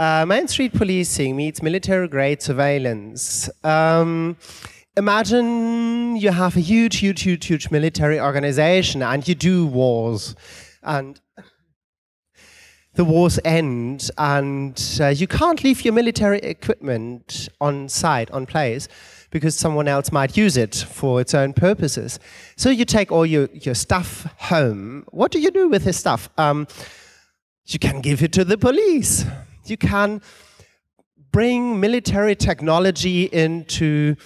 Uh, Main Street policing meets military grade surveillance. Um, imagine you have a huge, huge, huge, huge military organization and you do wars. And the wars end and uh, you can't leave your military equipment on site, on place, because someone else might use it for its own purposes. So you take all your, your stuff home. What do you do with this stuff? Um, you can give it to the police you can bring military technology into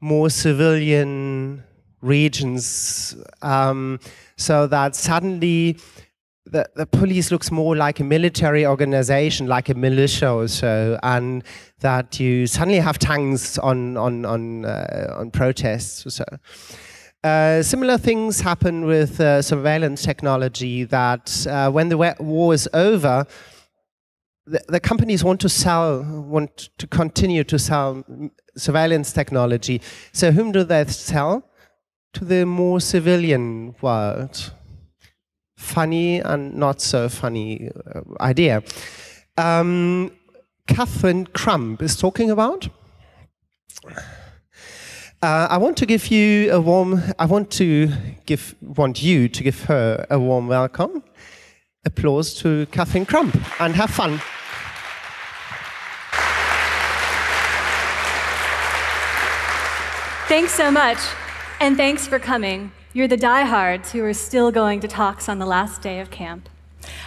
more civilian regions um, so that suddenly the, the police looks more like a military organization, like a militia or so, and that you suddenly have tanks on, on, on, uh, on protests or so. Uh, similar things happen with uh, surveillance technology that uh, when the war is over, the, companies want to sell, want to continue to sell surveillance technology. So whom do they sell? To the more civilian world. Funny and not so funny uh, idea. Um, Catherine Crump is talking about. Uh, I want to give you a warm. I want to give want you to give her a warm welcome applause to Catherine Crump and have fun. Thanks so much, and thanks for coming. You're the diehards who are still going to talks on the last day of camp.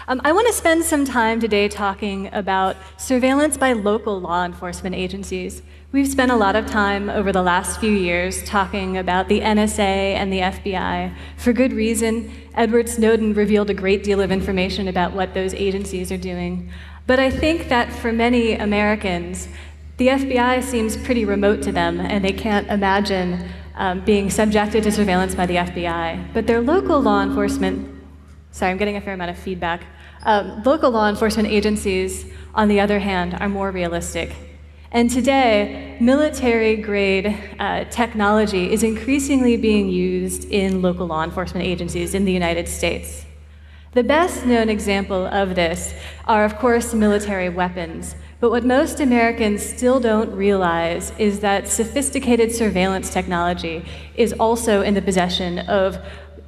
Um, I want to spend some time today talking about surveillance by local law enforcement agencies. We've spent a lot of time over the last few years talking about the NSA and the FBI. For good reason, Edward Snowden revealed a great deal of information about what those agencies are doing. But I think that for many Americans, the FBI seems pretty remote to them, and they can't imagine um, being subjected to surveillance by the FBI. But their local law enforcement, sorry, I'm getting a fair amount of feedback. Um, local law enforcement agencies, on the other hand, are more realistic. And today, military grade uh, technology is increasingly being used in local law enforcement agencies in the United States. The best known example of this are, of course, military weapons. But what most Americans still don't realize is that sophisticated surveillance technology is also in the possession of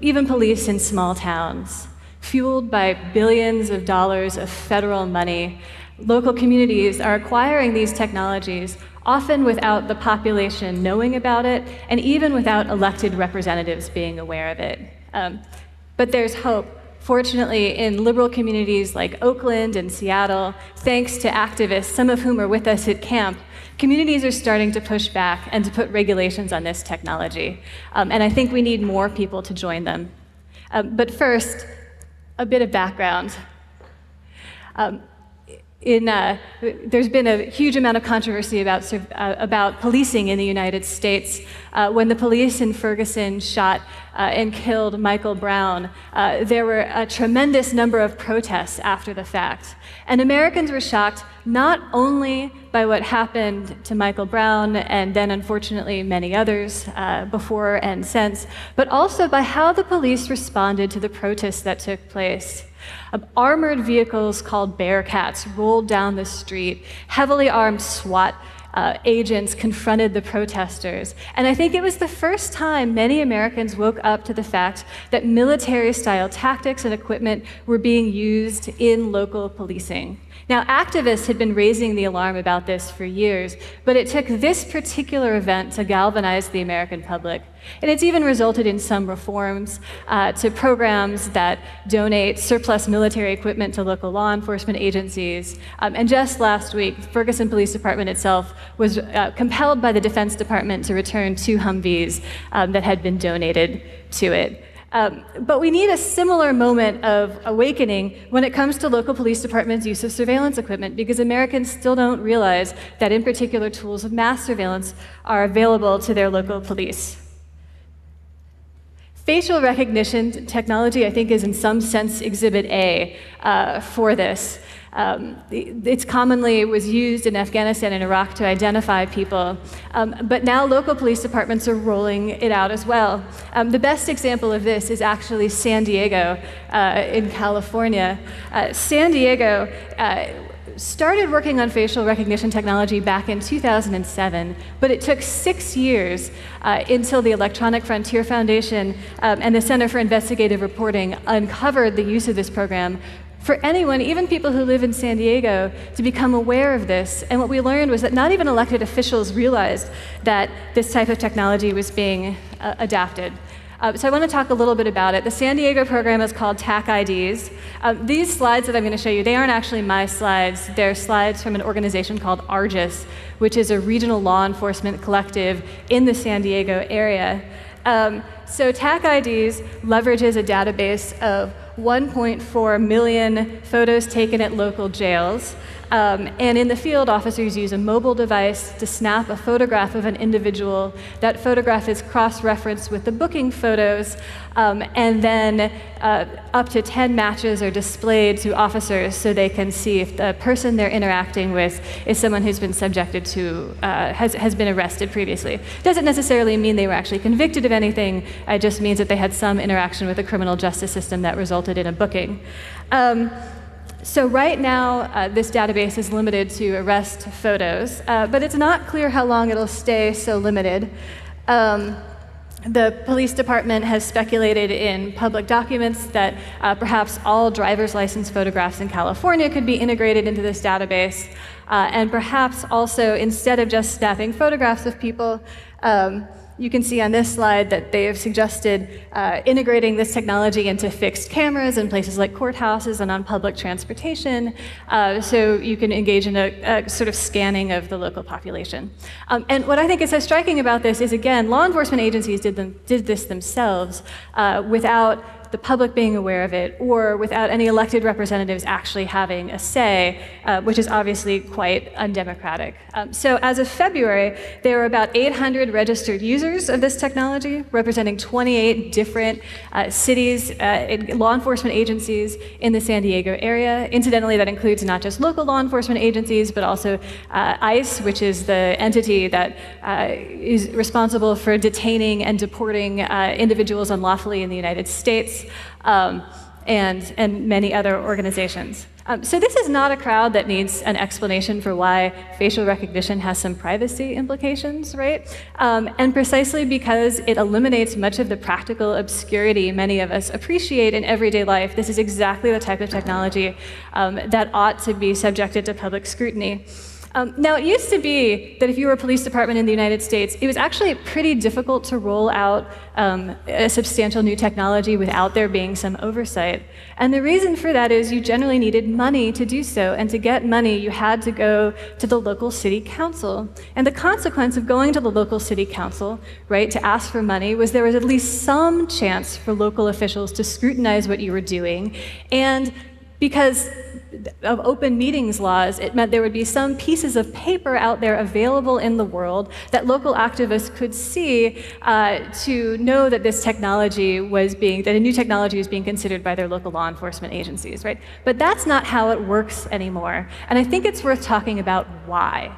even police in small towns. Fueled by billions of dollars of federal money, Local communities are acquiring these technologies, often without the population knowing about it, and even without elected representatives being aware of it. Um, but there's hope. Fortunately, in liberal communities like Oakland and Seattle, thanks to activists, some of whom are with us at camp, communities are starting to push back and to put regulations on this technology. Um, and I think we need more people to join them. Um, but first, a bit of background. Um, in, uh, there's been a huge amount of controversy about, uh, about policing in the United States. Uh, when the police in Ferguson shot uh, and killed Michael Brown, uh, there were a tremendous number of protests after the fact. And Americans were shocked not only by what happened to Michael Brown and then, unfortunately, many others uh, before and since, but also by how the police responded to the protests that took place. Armored vehicles called Bearcats rolled down the street. Heavily armed SWAT uh, agents confronted the protesters. And I think it was the first time many Americans woke up to the fact that military style tactics and equipment were being used in local policing. Now, activists had been raising the alarm about this for years, but it took this particular event to galvanize the American public. And it's even resulted in some reforms uh, to programs that donate surplus military equipment to local law enforcement agencies. Um, and just last week, Ferguson Police Department itself was uh, compelled by the Defense Department to return two Humvees um, that had been donated to it. Um, but we need a similar moment of awakening when it comes to local police departments' use of surveillance equipment, because Americans still don't realize that, in particular, tools of mass surveillance are available to their local police. Facial recognition technology, I think, is in some sense exhibit A uh, for this. Um, it's commonly was used in Afghanistan and Iraq to identify people, um, but now local police departments are rolling it out as well. Um, the best example of this is actually San Diego uh, in California. Uh, San Diego uh, started working on facial recognition technology back in 2007, but it took six years uh, until the Electronic Frontier Foundation um, and the Center for Investigative Reporting uncovered the use of this program for anyone, even people who live in San Diego, to become aware of this. And what we learned was that not even elected officials realized that this type of technology was being uh, adapted. Uh, so I want to talk a little bit about it. The San Diego program is called TACIDS. Um, these slides that I'm going to show you, they aren't actually my slides. They're slides from an organization called ARJIS, which is a regional law enforcement collective in the San Diego area. Um, so TACIDS leverages a database of 1.4 million photos taken at local jails. Um, and in the field, officers use a mobile device to snap a photograph of an individual. That photograph is cross referenced with the booking photos, um, and then uh, up to 10 matches are displayed to officers so they can see if the person they're interacting with is someone who's been subjected to, uh, has, has been arrested previously. Doesn't necessarily mean they were actually convicted of anything, it just means that they had some interaction with the criminal justice system that resulted in a booking. Um, so right now, uh, this database is limited to arrest photos, uh, but it's not clear how long it'll stay so limited. Um, the police department has speculated in public documents that uh, perhaps all driver's license photographs in California could be integrated into this database, uh, and perhaps also instead of just snapping photographs of people, um, you can see on this slide that they have suggested uh, integrating this technology into fixed cameras in places like courthouses and on public transportation, uh, so you can engage in a, a, sort of scanning of the local population. Um, and what I think is so striking about this is, again, law enforcement agencies did, them, did this themselves uh, without the public being aware of it, or without any elected representatives actually having a say, uh, which is obviously quite undemocratic. Um, so as of February, there were about 800 registered users of this technology, representing 28 different uh, cities, uh, law enforcement agencies in the San Diego area. Incidentally, that includes not just local law enforcement agencies, but also uh, ICE, which is the entity that uh, is responsible for detaining and deporting individuals unlawfully in the United States um, and, and many other organizations. Um, so this is not a crowd that needs an explanation for why facial recognition has some privacy implications, right? Um, and precisely because it eliminates much of the practical obscurity many of us appreciate in everyday life, this is exactly the type of technology um, that ought to be subjected to public scrutiny. Um, now, it used to be that if you were a police department in the United States, it was actually pretty difficult to roll out um, a substantial new technology without there being some oversight. And the reason for that is you generally needed money to do so. And to get money, you had to go to the local city council. And the consequence of going to the local city council, right, to ask for money was there was at least some chance for local officials to scrutinize what you were doing. And because of open meetings laws, it meant there would be some pieces of paper out there available in the world that local activists could see uh, to know that this technology was being, that a new technology was being considered by their local law enforcement agencies, right? But that's not how it works anymore. And I think it's worth talking about why.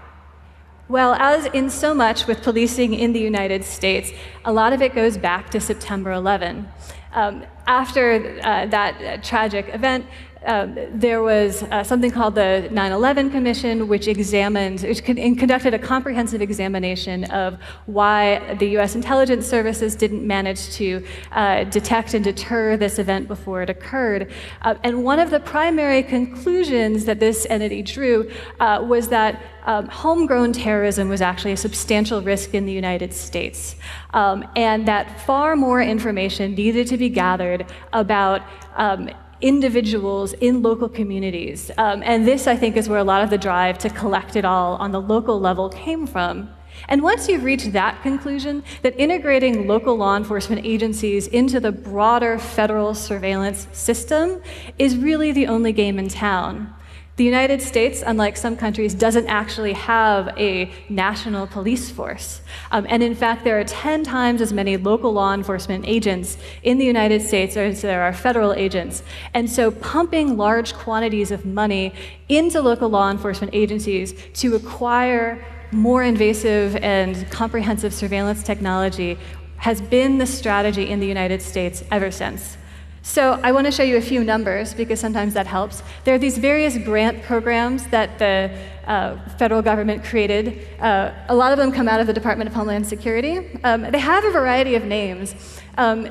Well, as in so much with policing in the United States, a lot of it goes back to September 11. Um, after uh, that tragic event, um, there was uh, something called the 9-11 Commission, which examined, which conducted a comprehensive examination of why the U.S. intelligence services didn't manage to uh, detect and deter this event before it occurred. Uh, and one of the primary conclusions that this entity drew uh, was that um, homegrown terrorism was actually a substantial risk in the United States, um, and that far more information needed to be gathered about um, individuals in local communities. Um, and this, I think, is where a lot of the drive to collect it all on the local level came from. And once you've reached that conclusion, that integrating local law enforcement agencies into the broader federal surveillance system is really the only game in town. The United States, unlike some countries, doesn't actually have a national police force. Um, and in fact, there are 10 times as many local law enforcement agents in the United States as there are federal agents. And so pumping large quantities of money into local law enforcement agencies to acquire more invasive and comprehensive surveillance technology has been the strategy in the United States ever since. So I want to show you a few numbers because sometimes that helps. There are these various grant programs that the uh, federal government created. Uh, a lot of them come out of the Department of Homeland Security. Um, they have a variety of names. Um,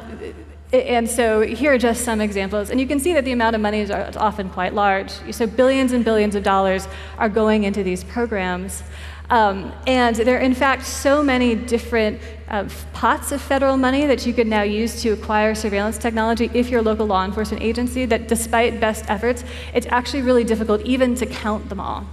and so here are just some examples. And you can see that the amount of money is often quite large. So billions and billions of dollars are going into these programs. Um, and there are, in fact, so many different uh, pots of federal money that you could now use to acquire surveillance technology if you're a local law enforcement agency that, despite best efforts, it's actually really difficult even to count them all.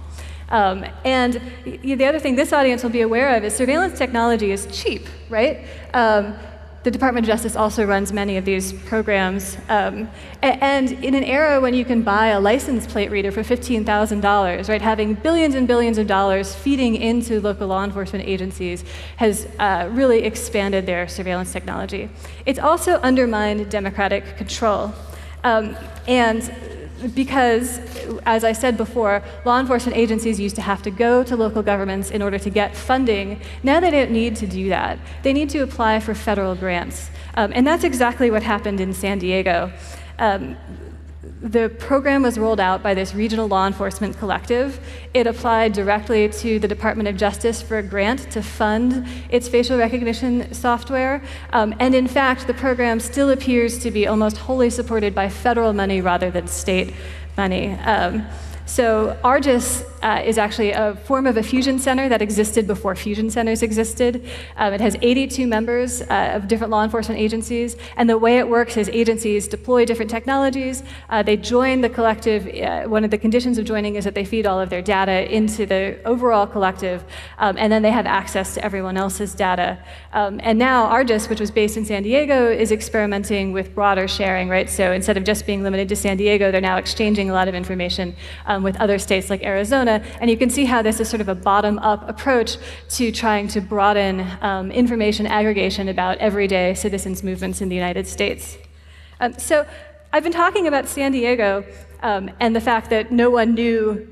Um, and the other thing this audience will be aware of is surveillance technology is cheap, right? Um, the Department of Justice also runs many of these programs. Um, and in an era when you can buy a license plate reader for $15,000, right, having billions and billions of dollars feeding into local law enforcement agencies has uh, really expanded their surveillance technology. It's also undermined democratic control. Um, and because, as I said before, law enforcement agencies used to have to go to local governments in order to get funding. Now they don't need to do that. They need to apply for federal grants. Um, and that's exactly what happened in San Diego. Um, the program was rolled out by this regional law enforcement collective. It applied directly to the Department of Justice for a grant to fund its facial recognition software. Um, and in fact, the program still appears to be almost wholly supported by federal money rather than state money. Um, so ARJIS uh, is actually a form of a fusion center that existed before fusion centers existed. Um, it has 82 members uh, of different law enforcement agencies, and the way it works is agencies deploy different technologies, uh, they join the collective. Uh, one of the conditions of joining is that they feed all of their data into the overall collective, um, and then they have access to everyone else's data. Um, and now ARJIS, which was based in San Diego, is experimenting with broader sharing, right? So instead of just being limited to San Diego, they're now exchanging a lot of information um, with other states like Arizona. And you can see how this is sort of a bottom up approach to trying to broaden um, information aggregation about everyday citizens' movements in the United States. Um, so I've been talking about San Diego um, and the fact that no one knew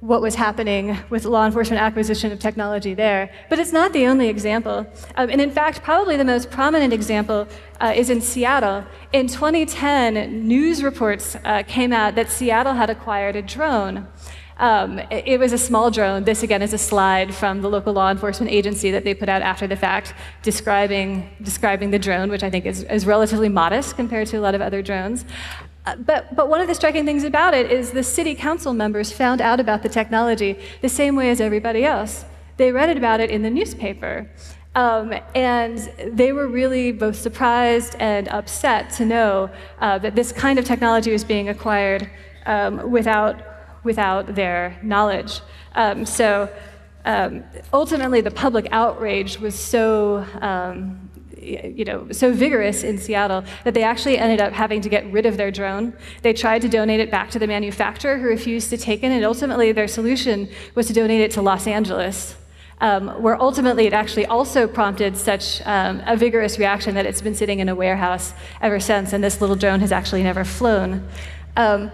what was happening with law enforcement acquisition of technology there. But it's not the only example. Um, and in fact, probably the most prominent example uh, is in Seattle. In 2010, news reports uh, came out that Seattle had acquired a drone. Um, it, it, was a small drone. This, again, is a slide from the local law enforcement agency that they put out after the fact describing, describing the drone, which I think is, is relatively modest compared to a lot of other drones. Uh, but, but one of the striking things about it is the city council members found out about the technology the same way as everybody else. They read about it in the newspaper. Um, and they were really both surprised and upset to know uh, that this kind of technology was being acquired um, without, without their knowledge. Um, so um, ultimately, the public outrage was so um, you know, so vigorous in Seattle that they actually ended up having to get rid of their drone. They tried to donate it back to the manufacturer who refused to take it, and ultimately their solution was to donate it to Los Angeles. Um, where ultimately it actually also prompted such um, a vigorous reaction that it's been sitting in a warehouse ever since, and this little drone has actually never flown. Um,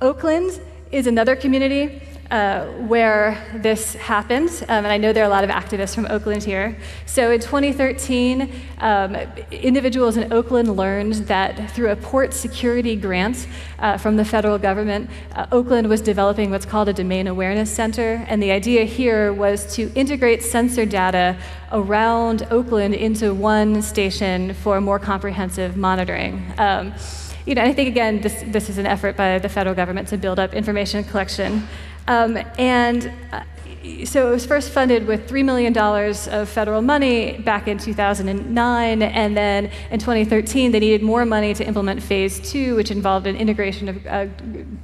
Oakland is another community uh, where this happened, um, and I know there are a lot of activists from Oakland here. So in 2013, um, individuals in Oakland learned that through a port security grant uh, from the federal government, uh, Oakland was developing what's called a domain awareness center, and the idea here was to integrate sensor data around Oakland into one station for more comprehensive monitoring. Um, you know, I think again, this, this is an effort by the federal government to build up information collection. Um, and uh, so it was first funded with $3 million of federal money back in 2009, and then in 2013 they needed more money to implement phase two, which involved an integration of a,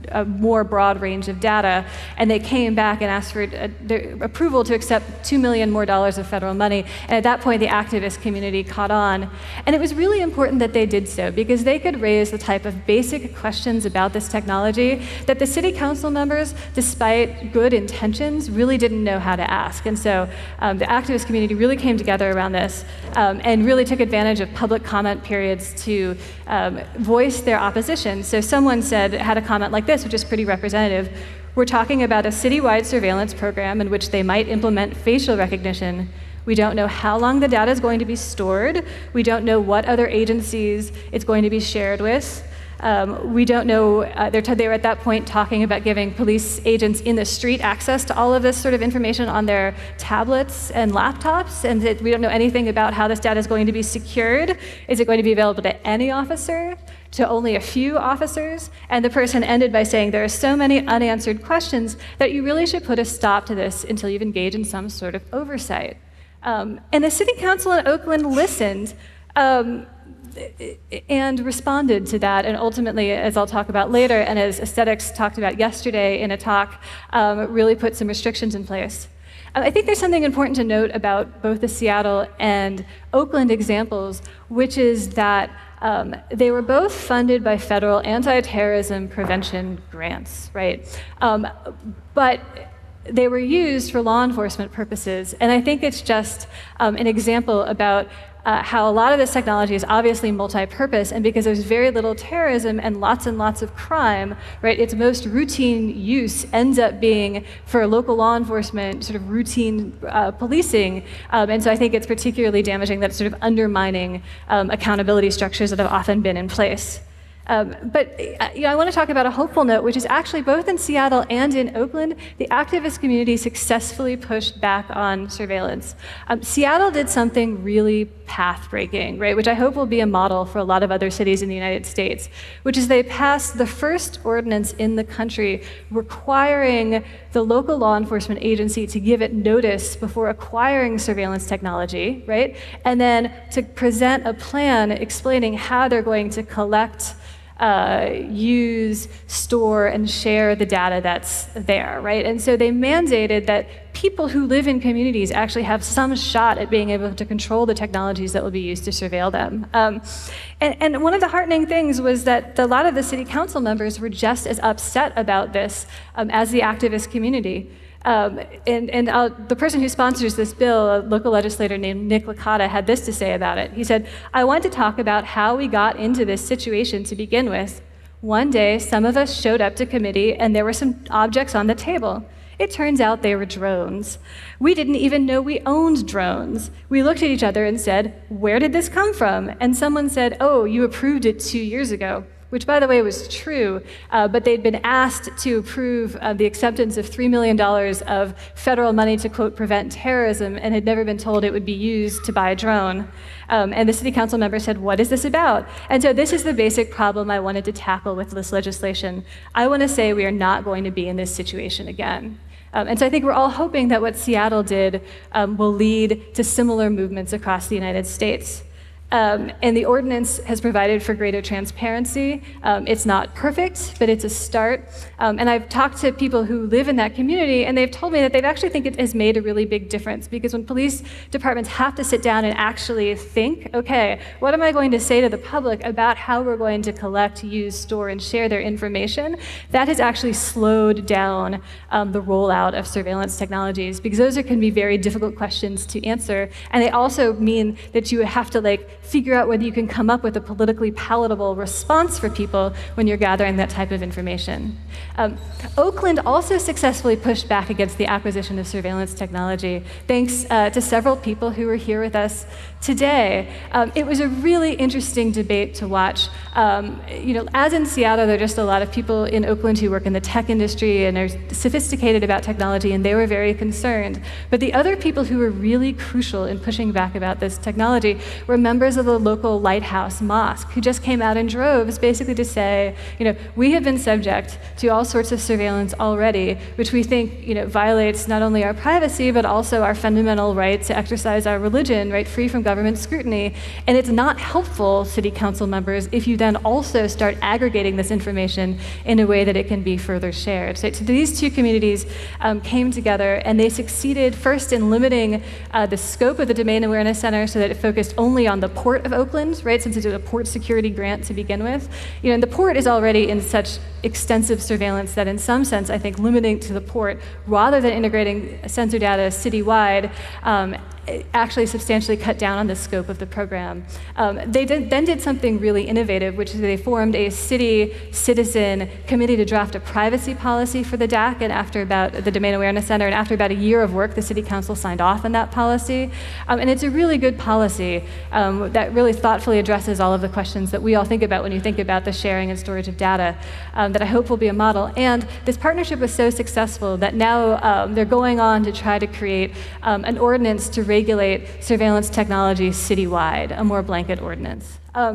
a more broad range of data, and they came back and asked for a, uh, approval to accept 2 million more dollars of federal money, and at that point the activist community caught on. And it was really important that they did so, because they could raise the type of basic questions about this technology that the city council members, despite good intentions, really didn't didn't know how to ask. And so um, the activist community really came together around this um, and really took advantage of public comment periods to um, voice their opposition. So someone said, had a comment like this, which is pretty representative. We're talking about a citywide surveillance program in which they might implement facial recognition. We don't know how long the data is going to be stored. We don't know what other agencies it's going to be shared with. Um, we don't know, uh, they were at that point talking about giving police agents in the street access to all of this sort of information on their tablets and laptops, and that we don't know anything about how this data is going to be secured. Is it going to be available to any officer? to only a few officers, and the person ended by saying, There are so many unanswered questions that you really should put a stop to this until you've engaged in some sort of oversight. Um, and the city council in Oakland listened. Um, and responded to that, and ultimately, as I'll talk about later, and as Aesthetics talked about yesterday in a talk, um, really put some restrictions in place. I think there's something important to note about both the Seattle and Oakland examples, which is that um, they were both funded by federal anti-terrorism prevention grants, right? Um, but they were used for law enforcement purposes. And I think it's just um, an example about uh, how a lot of this technology is obviously multi-purpose, and because there's very little terrorism and lots and lots of crime, right? Its most routine use ends up being for local law enforcement, sort of routine uh, policing, um, and so I think it's particularly damaging that it's sort of undermining um, accountability structures that have often been in place. Um, but uh, you know, I want to talk about a hopeful note, which is actually both in Seattle and in Oakland, the activist community successfully pushed back on surveillance. Um, Seattle did something really path breaking, right, which I hope will be a model for a lot of other cities in the United States, which is they passed the first ordinance in the country requiring the local law enforcement agency to give it notice before acquiring surveillance technology, right, and then to present a plan explaining how they're going to collect uh, use, store, and share the data that's there, right? And so they mandated that people who live in communities actually have some shot at being able to control the technologies that will be used to surveil them. Um, and, and, one of the heartening things was that the, a lot of the city council members were just as upset about this um, as the activist community. Um, and, and the person who sponsors this bill, a local legislator named Nick Licata, had this to say about it. He said, I want to talk about how we got into this situation to begin with. One day, some of us showed up to committee and there were some objects on the table. It turns out they were drones. We didn't even know we owned drones. We looked at each other and said, Where did this come from? And someone said, Oh, you approved it two years ago which, by the way, was true, uh, but they'd been asked to approve uh, the acceptance of $3 million of federal money to, quote, prevent terrorism, and had never been told it would be used to buy a drone. Um, and the city council member said, What is this about? And so, this is the basic problem I wanted to tackle with this legislation. I want to say we are not going to be in this situation again. Um, and so I think we're all hoping that what Seattle did um, will lead to similar movements across the United States. Um, and the ordinance has provided for greater transparency. Um, it's not perfect, but it's a start. Um, and I've talked to people who live in that community, and they've told me that they actually think it has made a really big difference because when police departments have to sit down and actually think, okay, what am I going to say to the public about how we're going to collect, use, store, and share their information, that has actually slowed down um, the rollout of surveillance technologies because those are, can be very difficult questions to answer. And they also mean that you have to like figure out whether you can come up with a politically palatable response for people when you're gathering that type of information. Um, Oakland also successfully pushed back against the acquisition of surveillance technology, thanks uh, to several people who were here with us today. Um, it was a really interesting debate to watch. Um, you know, as in Seattle, there are just a lot of people in Oakland who work in the tech industry and are sophisticated about technology, and they were very concerned. But the other people who were really crucial in pushing back about this technology were members of the local lighthouse mosque who just came out in droves basically to say, you know, we have been subject to all sorts of surveillance already, which we think, you know, violates not only our privacy, but also our fundamental right to exercise our religion, right, free from government government scrutiny. And it's not helpful, city council members, if you then also start aggregating this information in a way that it can be further shared. So, so these two communities um, came together and they succeeded first in limiting uh, the scope of the Domain Awareness Center so that it focused only on the port of Oakland, right, since it's a port security grant to begin with. You know, and the port is already in such extensive surveillance that in some sense, I think limiting to the port rather than integrating sensor data citywide um, actually substantially cut down on the scope of the program. Um, they did, then did something really innovative, which is they formed a city citizen committee to draft a privacy policy for the DAC. And after about the Domain Awareness Center, and after about a year of work, the city council signed off on that policy. Um, and it's a really good policy. Um, that really thoughtfully addresses all of the questions that we all think about when you think about the sharing and storage of data um, that I hope will be a model. And this partnership was so successful that now um, they're going on to try to create um, an ordinance to regulate surveillance technology citywide, a more blanket ordinance. Um,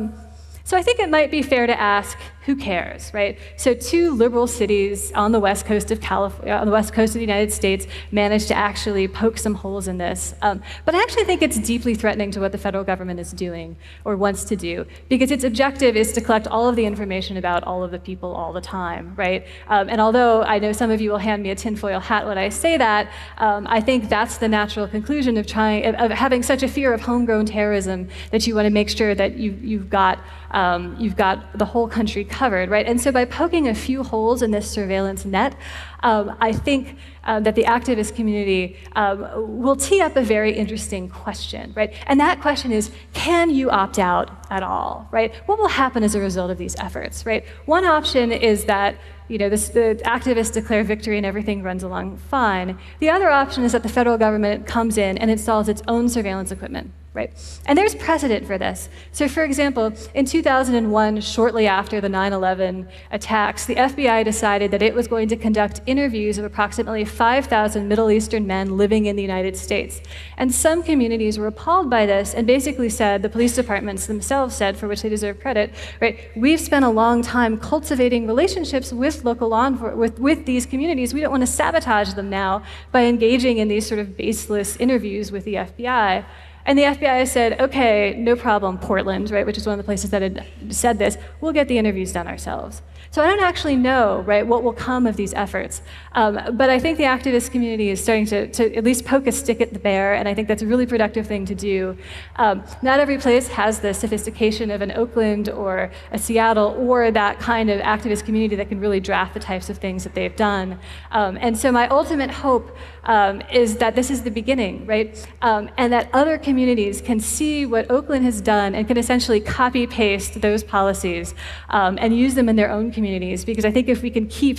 so I think it might be fair to ask, who cares, right? So two liberal cities on the west coast of California, on the west coast of the United States, managed to actually poke some holes in this. Um, but I actually think it's deeply threatening to what the federal government is doing or wants to do, because its objective is to collect all of the information about all of the people all the time, right? Um, and although I know some of you will hand me a tinfoil hat when I say that, um, I think that's the natural conclusion of trying of, having such a fear of homegrown terrorism that you want to make sure that you, you've got um, you've got the whole country covered, right? And so by poking a few holes in this surveillance net, um, I think uh, that the activist community um, will tee up a very interesting question, right? And that question is, can you opt out at all, right? What will happen as a result of these efforts, right? One option is that you know, this, the activists declare victory and everything runs along fine. The other option is that the federal government comes in and installs its own surveillance equipment, right? And there's precedent for this. So, for example, in 2001, shortly after the 9 11 attacks, the FBI decided that it was going to conduct interviews of approximately 5,000 Middle Eastern men living in the United States. And some communities were appalled by this and basically said, the police departments themselves said, for which they deserve credit, right, we've spent a long time cultivating relationships with local law enforcement, with, with these communities. We don't want to sabotage them now by engaging in these sort of baseless interviews with the FBI. And the FBI said, okay, no problem, Portland, right, which is one of the places that had said this, we'll get the interviews done ourselves. So I don't actually know, right, what will come of these efforts. Um, but I think the activist community is starting to, to at least poke a stick at the bear, and I think that's a really productive thing to do. Um, not every place has the sophistication of an Oakland or a Seattle or that kind of activist community that can really draft the types of things that they've done. Um, and so my ultimate hope um, is that this is the beginning, right? Um, and that other communities can see what Oakland has done and can essentially copy paste those policies um, and use them in their own communities. Because I think if we can keep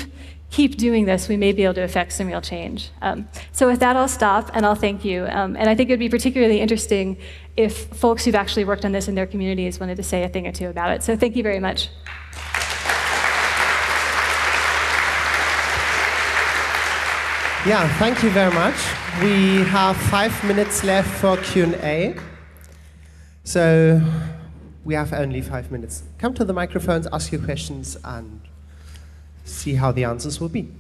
keep doing this, we may be able to affect some real change. Um, so with that, I'll stop and I'll thank you. Um, and I think it would be particularly interesting if folks who've actually worked on this in their communities wanted to say a thing or two about it. So thank you very much. Yeah, thank you very much. We have five minutes left for Q&A. So we have only five minutes. Come to the microphones, ask your questions, and see how the answers will be.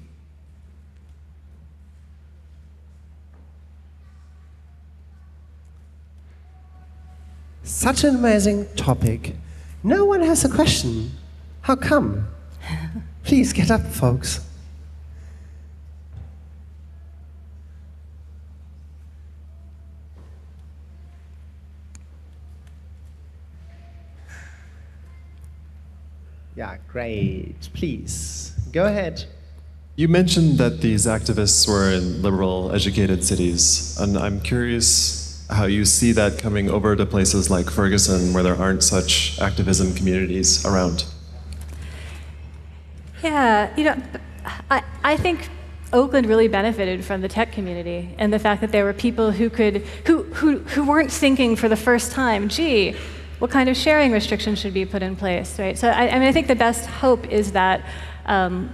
Such an amazing topic. No one has a question. How come? Please get up, folks. Yeah, great. Please, go ahead. You mentioned that these activists were in liberal, educated cities, and I'm curious how you see that coming over to places like Ferguson, where there aren't such activism communities around. Yeah, you know, I, I think Oakland really benefited from the tech community and the fact that there were people who could, who, who, who weren't thinking for the first time, gee, what kind of sharing restrictions should be put in place, right? So I, I mean, I think the best hope is that um,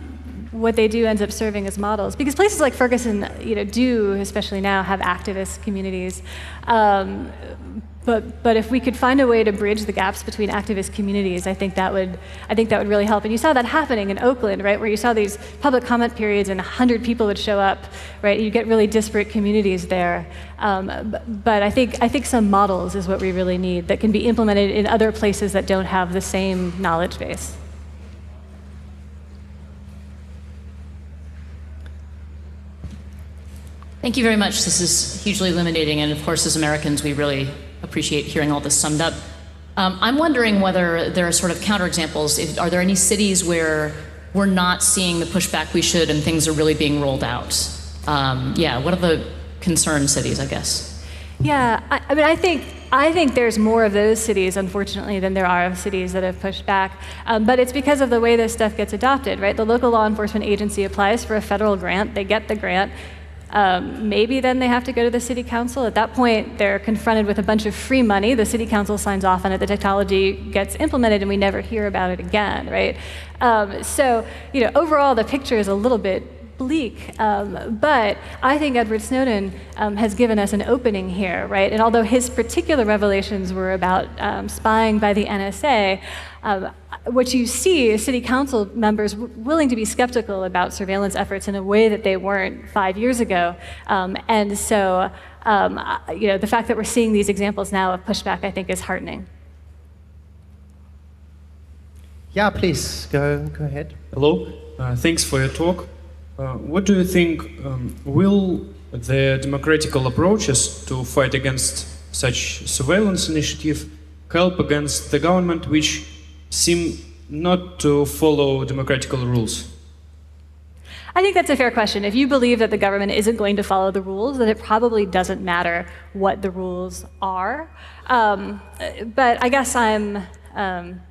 what they do ends up serving as models because places like Ferguson, you know, do especially now have activist communities. Um, but, but if we could find a way to bridge the gaps between activist communities, I think that would I think that would really help. And you saw that happening in Oakland, right, where you saw these public comment periods and 100 people would show up, right? You get really disparate communities there. Um, but I think I think some models is what we really need that can be implemented in other places that don't have the same knowledge base. Thank you very much. This is hugely illuminating, and of course, as Americans, we really appreciate hearing all this summed up. Um, I'm wondering whether there are sort of counterexamples. If, are there any cities where we're not seeing the pushback we should and things are really being rolled out? Um, yeah, what are the concerned cities, I guess? Yeah, I, I, mean, I think I think there's more of those cities, unfortunately, than there are of cities that have pushed back. Um, but it's because of the way this stuff gets adopted, right? The local law enforcement agency applies for a federal grant, they get the grant, um, maybe then they have to go to the city council. At that point, they're confronted with a bunch of free money. The city council signs off on it. The technology gets implemented, and we never hear about it again, right? Um, so, you know, overall, the picture is a little bit bleak. Um, but I think Edward Snowden um, has given us an opening here, right? And although his particular revelations were about um, spying by the NSA, um, what you see is city council members willing to be skeptical about surveillance efforts in a way that they weren't five years ago. Um, and so, um, you know, the fact that we're seeing these examples now of pushback, I think, is heartening. Yeah, please go go ahead. Hello, uh, thanks for your talk. Uh, what do you think? Um, will the democratical approaches to fight against such surveillance initiative help against the government which seem not to follow democratical rules? I think that's a fair question. If you believe that the government isn't going to follow the rules, then it probably doesn't matter what the rules are. Um, but I guess I'm, um,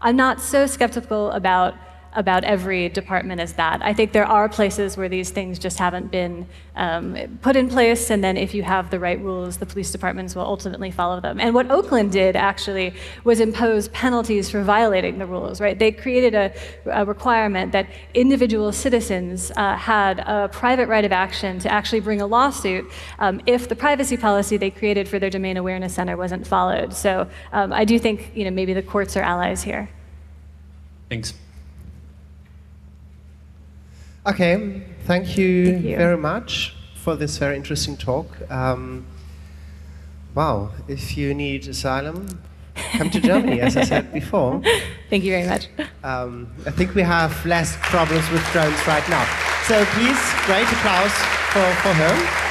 I'm not so skeptical about about every department as that. I think there are places where these things just haven't been um, put in place, and then if you have the right rules, the police departments will ultimately follow them. And what Oakland did actually was impose penalties for violating the rules, right? They created a, a requirement that individual citizens uh, had a private right of action to actually bring a lawsuit um, if the privacy policy they created for their domain awareness center wasn't followed. So um, I do think you know, maybe the courts are allies here. Thanks. Okay, thank you, Thank you. very much for this very interesting talk. Um, wow, if you need asylum, come to Germany, as I said before. Thank you very much. Um, I think we have less problems with drones right now. So please, great applause for, for her.